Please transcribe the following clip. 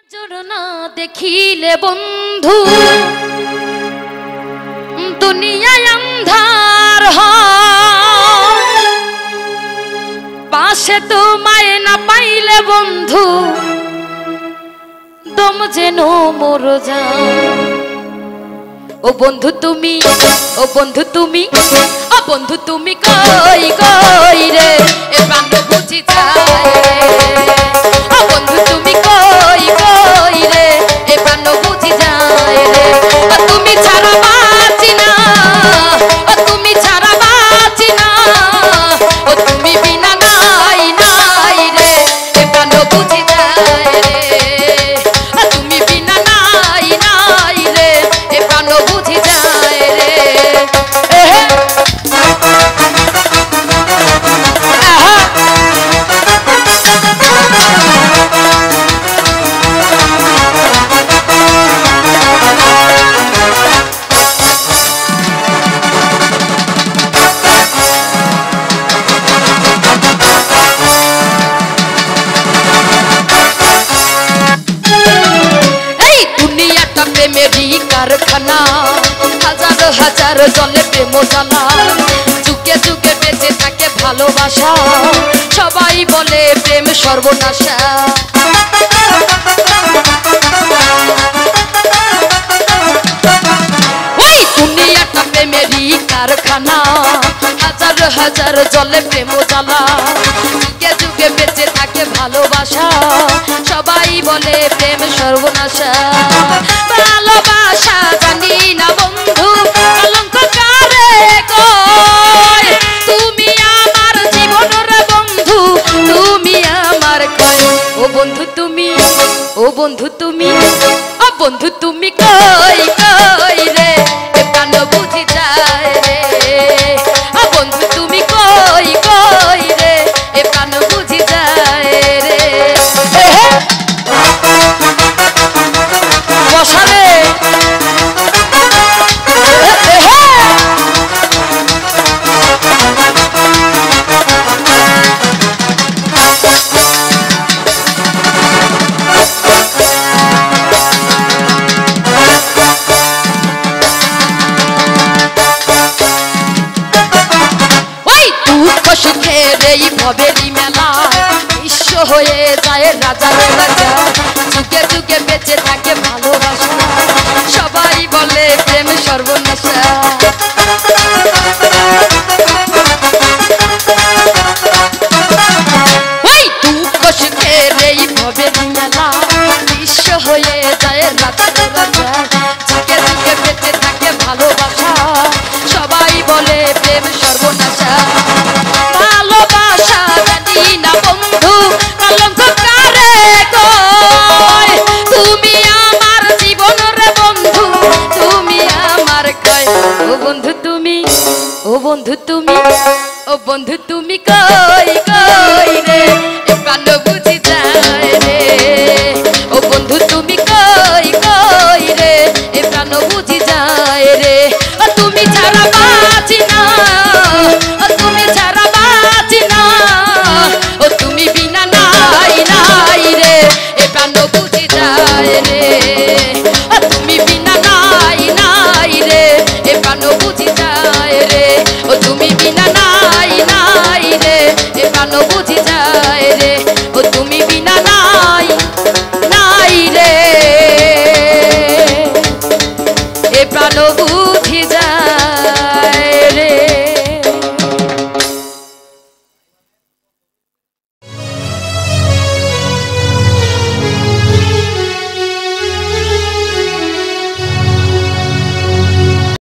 নজর না দেখিলে বন্ধু, দুনিয়ায় অন্ধার। পাশে তোমায় না পাইলে বন্ধু, দম যেন মোর যায় ও বন্ধু তুমি, ও বন্ধু তুমি, ও বন্ধু তুমি কই কই ছাড়া বাঁচি না। ও তুমি ছাড়া বাঁচি না। ও তুমি বিনা নাই নাই রে। এ প্রাণ বুঝি যায় রে। তুমি বিনা নাই নাই রে। এ প্রাণ বুঝি যায় রে। আহা। কারখানা হাজার হাজার জলে প্রেম জ্বালা। যুগে যুগে বেঁচে থাকে ভালোবাসা, সবাই বলে প্রেম সর্বনাশা। দুনিয়াটা প্রেমেরই কারখানা, হাজার হাজার জলে প্রেম জ্বালা। যুগে যুগে বেঁচে থাকে ভালোবাসা, সবাই বলে প্রেম সর্বনাশা। বন্ধু তুমি ও বন্ধু তুমি কই কই? এই ভবেরই মেলা। বিশ্ব হয়ে যায় রাজা রাজা। যুগে যুগে বেঁচে থাকে ভালোবাসা। সবাই বলে প্রেম সর্বনাশা। ওই দুঃখ সুখের এই ভবেরই মেলা। বিশ্ব হয়ে যায় রাজা রাজা। যুগে ভালোবাসা। সবাই বলে প্রেম সর্বনাশা। বন্ধু তুমি ও বন্ধু তুমি কই কই রে? যায় রে। তুমি বিনা নাই নাই রে। এ প্রাণ বুঝি যায়।